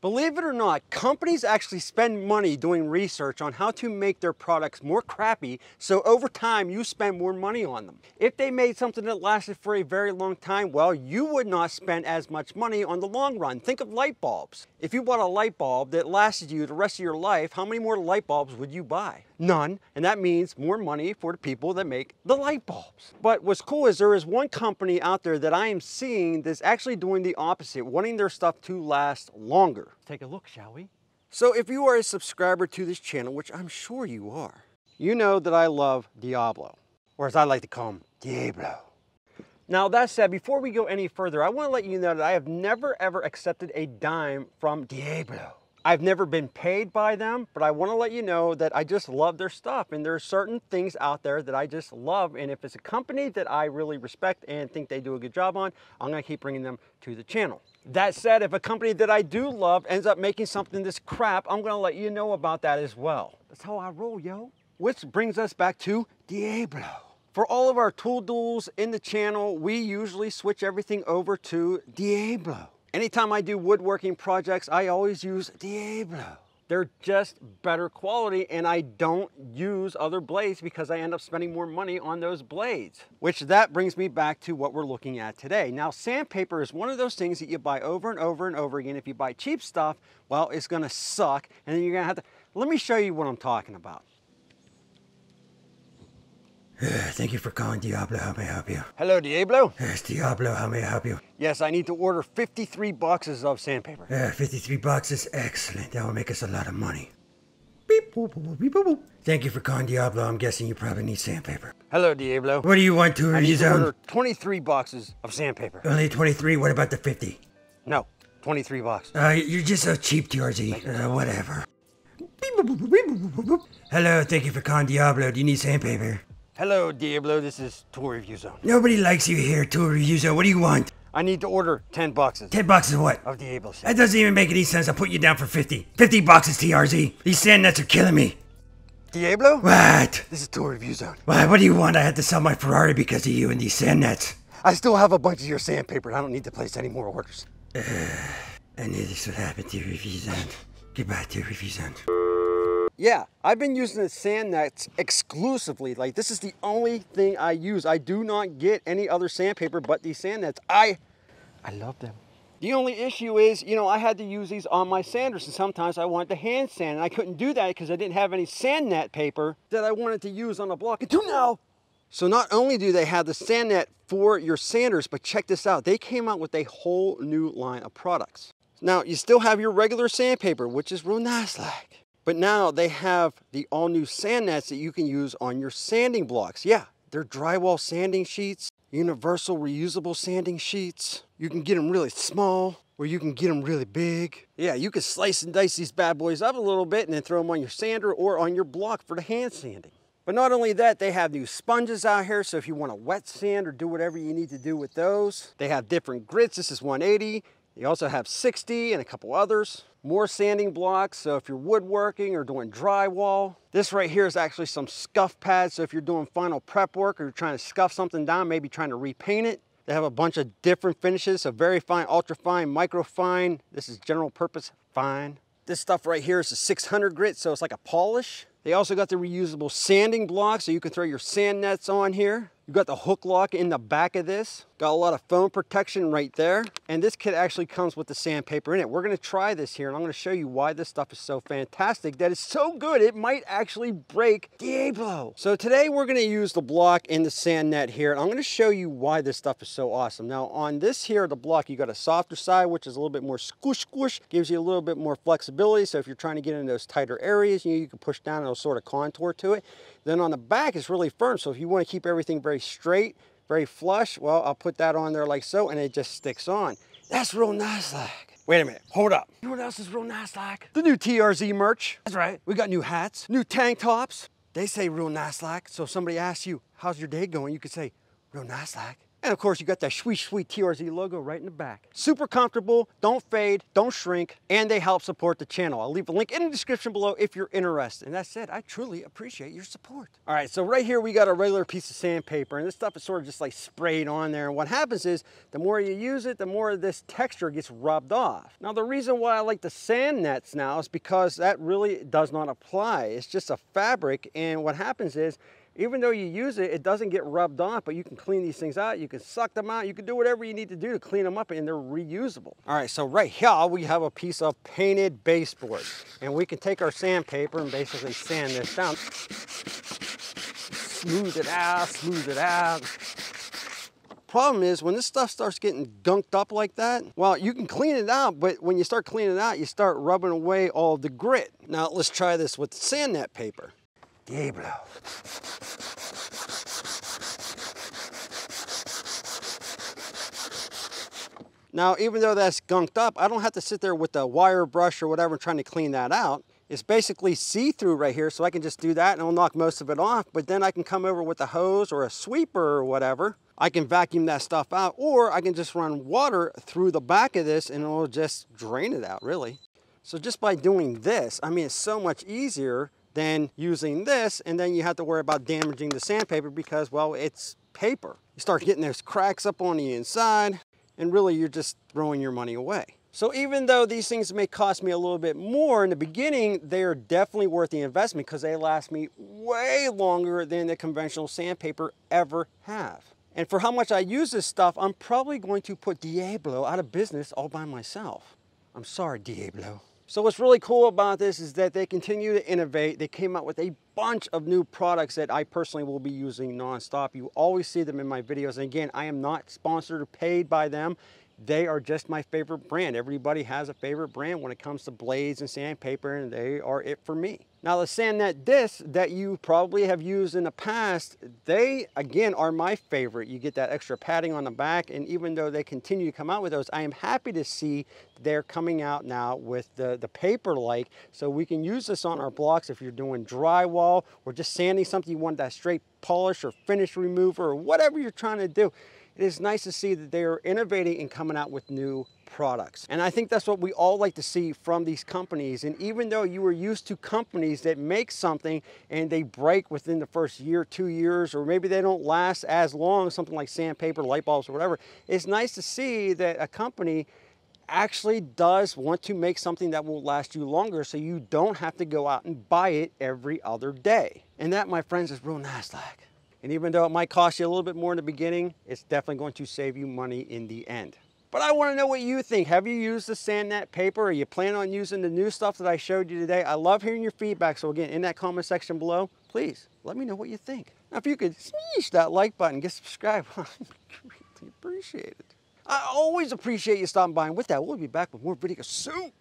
Believe it or not, companies actually spend money doing research on how to make their products more crappy so over time you spend more money on them. If they made something that lasted for a very long time, well, you would not spend as much money on the long run. Think of light bulbs. If you bought a light bulb that lasted you the rest of your life, how many more light bulbs would you buy? None, and that means more money for the people that make the light bulbs. But what's cool is there is one company out there that I am seeing that's actually doing the opposite, wanting their stuff to last longer. Take a look, shall we? So if you are a subscriber to this channel, which I'm sure you are, you know that I love Diablo, or as I like to call him, Diablo. Now that said, before we go any further, I want to let you know that I have never ever accepted a dime from Diablo. I've never been paid by them, but I want to let you know that I just love their stuff. And there are certain things out there that I just love. And if it's a company that I really respect and think they do a good job on, I'm going to keep bringing them to the channel. That said, if a company that I do love ends up making something this crap, I'm going to let you know about that as well. That's how I roll, yo. Which brings us back to Diablo. For all of our tool duels in the channel, we usually switch everything over to Diablo. Anytime I do woodworking projects, I always use Diablo. They're just better quality and I don't use other blades because I end up spending more money on those blades. Which that brings me back to what we're looking at today. Now sandpaper is one of those things that you buy over and over and over again. If you buy cheap stuff, well, it's gonna suck and then you're gonna have to, let me show you what I'm talking about. Thank you for calling Diablo. How may I help you? Hello, Diablo. Yes, Diablo. How may I help you? Yes, I need to order 53 boxes of sandpaper. Uh, 53 boxes. Excellent. That will make us a lot of money. Beep, boop, boop, beep, boop, boop. Thank you for calling Diablo. I'm guessing you probably need sandpaper. Hello, Diablo. What do you want to I need to order 23 boxes of sandpaper. Only 23. What about the 50? No, 23 boxes. Uh, you're just so cheap, TRZ. Uh, whatever. Hello, thank you for calling Diablo. Do you need sandpaper? Hello, Diablo. This is Tool Review Zone. Nobody likes you here, Tool Review Zone. What do you want? I need to order 10 boxes 10 boxes of what? of Diablo That doesn't even make any sense. I'll put you down for 50. 50 boxes, TRZ. These sand nets are killing me. Diablo? What? This is Tool Review Zone. Why, what do you want? I had to sell my Ferrari because of you and these sand nets. I still have a bunch of your sandpaper. and I don't need to place any more orders. I knew this would happen to Review Zone. Goodbye to Review Zone. Yeah, I've been using the sand nets exclusively. Like, this is the only thing I use. I do not get any other sandpaper but these sand nets. I, I love them. The only issue is, you know, I had to use these on my sanders, and sometimes I wanted to hand sand, and I couldn't do that because I didn't have any sand net paper that I wanted to use on the block until now. So not only do they have the sand net for your sanders, but check this out. They came out with a whole new line of products. Now, you still have your regular sandpaper, which is real nice like. But now they have the all new sand nets that you can use on your sanding blocks. Yeah, they're drywall sanding sheets, universal reusable sanding sheets. You can get them really small or you can get them really big. Yeah, you can slice and dice these bad boys up a little bit and then throw them on your sander or on your block for the hand sanding. But not only that, they have new sponges out here. So if you want to wet sand or do whatever you need to do with those, they have different grits. This is 180. They also have 60 and a couple others. More sanding blocks, so if you're woodworking or doing drywall. This right here is actually some scuff pads, so if you're doing final prep work or you're trying to scuff something down, maybe trying to repaint it. They have a bunch of different finishes, so very fine, ultra fine, micro fine. This is general purpose fine. This stuff right here is a 600 grit, so it's like a polish. They also got the reusable sanding block, so you can throw your sand nets on here. You've got the hook lock in the back of this. Got a lot of foam protection right there. And this kit actually comes with the sandpaper in it. We're gonna try this here and I'm gonna show you why this stuff is so fantastic that it's so good it might actually break Diablo. So today we're gonna use the block and the sand net here and I'm gonna show you why this stuff is so awesome. Now on this here, the block, you got a softer side which is a little bit more squish squish, gives you a little bit more flexibility. So if you're trying to get in those tighter areas, you, know, you can push down and it'll sort of contour to it. Then on the back, it's really firm. So if you wanna keep everything very straight, very flush, well, I'll put that on there like so, and it just sticks on. That's real nice like. Wait a minute, hold up. You know what else is real nice like? The new TRZ merch. That's right. We got new hats, new tank tops. They say real nice like. So if somebody asks you, how's your day going? You could say, real nice like. And of course, you got that sweet, sweet TRZ logo right in the back. Super comfortable, don't fade, don't shrink, and they help support the channel. I'll leave a link in the description below if you're interested. And that said, I truly appreciate your support. All right, so right here we got a regular piece of sandpaper, and this stuff is sort of just like sprayed on there. And what happens is, the more you use it, the more this texture gets rubbed off. Now, the reason why I like the sand nets now is because that really does not apply. It's just a fabric, and what happens is, even though you use it, it doesn't get rubbed off, but you can clean these things out. You can suck them out. You can do whatever you need to do to clean them up and they're reusable. All right, so right here we have a piece of painted baseboard and we can take our sandpaper and basically sand this down. Smooth it out, smooth it out. Problem is when this stuff starts getting gunked up like that, well, you can clean it out, but when you start cleaning it out, you start rubbing away all the grit. Now let's try this with sand net paper. Diablo. Now, even though that's gunked up, I don't have to sit there with a wire brush or whatever trying to clean that out. It's basically see-through right here, so I can just do that and it'll knock most of it off, but then I can come over with a hose or a sweeper or whatever. I can vacuum that stuff out, or I can just run water through the back of this and it'll just drain it out, really. So just by doing this, I mean, it's so much easier than using this, and then you have to worry about damaging the sandpaper because, well, it's paper. You start getting those cracks up on the inside, and really you're just throwing your money away. So even though these things may cost me a little bit more in the beginning, they are definitely worth the investment because they last me way longer than the conventional sandpaper ever have. And for how much I use this stuff, I'm probably going to put Diablo out of business all by myself. I'm sorry, Diablo. So what's really cool about this is that they continue to innovate. They came out with a bunch of new products that I personally will be using nonstop. You always see them in my videos. And again, I am not sponsored or paid by them. They are just my favorite brand. Everybody has a favorite brand when it comes to blades and sandpaper and they are it for me. Now the SandNet discs that you probably have used in the past, they again are my favorite. You get that extra padding on the back and even though they continue to come out with those, I am happy to see they're coming out now with the, the paper-like so we can use this on our blocks if you're doing drywall or just sanding something you want that straight polish or finish remover or whatever you're trying to do it is nice to see that they're innovating and coming out with new products. And I think that's what we all like to see from these companies. And even though you were used to companies that make something and they break within the first year, two years, or maybe they don't last as long, something like sandpaper, light bulbs, or whatever, it's nice to see that a company actually does want to make something that will last you longer so you don't have to go out and buy it every other day. And that, my friends, is real nice like. And even though it might cost you a little bit more in the beginning, it's definitely going to save you money in the end. But I want to know what you think. Have you used the SandNet paper? Are you planning on using the new stuff that I showed you today? I love hearing your feedback. So again, in that comment section below, please let me know what you think. Now, if you could smash that like button, get subscribed, I'd greatly appreciate it. I always appreciate you stopping by. And with that, we'll be back with more videos soon.